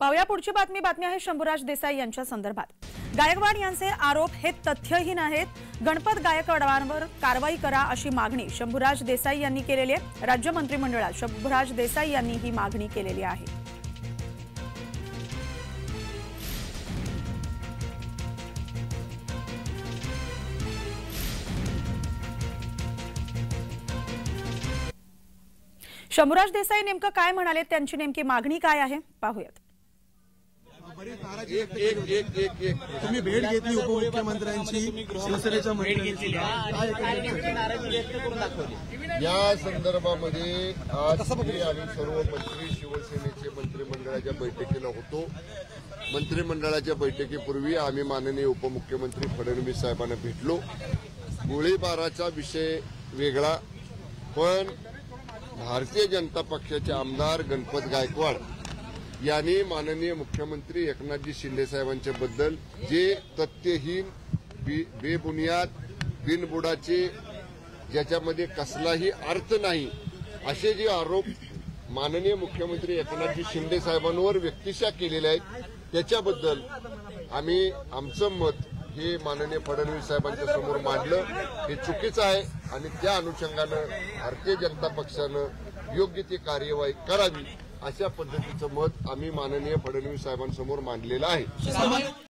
पाहूया पुढची बातमी. बातमी आहे शंभूराज देसाई यांच्या संदर्भात. गायकवाड यांचे आरोप हे तथ्यहीन आहेत. गणपत गायकवाडांवर कारवाई करा अशी मागणी शंभूराज देसाई यांनी केलेली आहे. राज्य मंत्रिमंडळात शंभूराज देसाई यांनी ही मागणी केलेली आहे. शंभूराज देसाई नेमकं काय म्हणाले त्यांची नेमकी मागणी काय आहे? पाहूयात. एक एक एक एक एक. तुम्ही भेट घेतली उपमुख्यमंत्र्यांची शिवसेनेच्या या संदर्भामध्ये आज मी आम्ही सर्व मंत्री शिवसेनेचे मंत्रिमंडळाच्या बैठकीला होतो. मंत्रिमंडळाच्या बैठकीपूर्वी आम्ही माननीय उपमुख्यमंत्री फडणवीस साहेबांना भेटलो. गोळीबाराचा विषय वेगळा पण भारतीय जनता पक्षाचे आमदार गणपत गायकवाड यांनी माननीय मुख्यमंत्री एकनाथजी शिंदे साहेबांच्या बद्दल जे तथ्यहीन बे- बेबुनियाद बिनबुडाचे ज्याच्यामध्ये कसलाही अर्थ नाही असे जे आरोप माननीय मुख्यमंत्री एकनाथजी शिंदे साहेबांवर व्यक्तिशा केलेले आहेत त्याच्याबद्दल आम्ही आमचं मत हे माननीय फडणवीस साहेबांच्या समोर मांडलं. हे चुकीचं आहे आणि त्या अनुषंगानं भारतीय जनता पक्षानं योग्य ती कार्यवाही करावी. अशा पद्धतीचं मत आम्ही माननीय फडणवीस साहेबांसमोर मांडलेलं आहे.